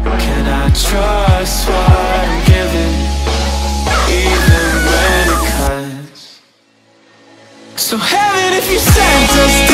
Can I trust what I'm given Even when it cuts? So heaven if you sent us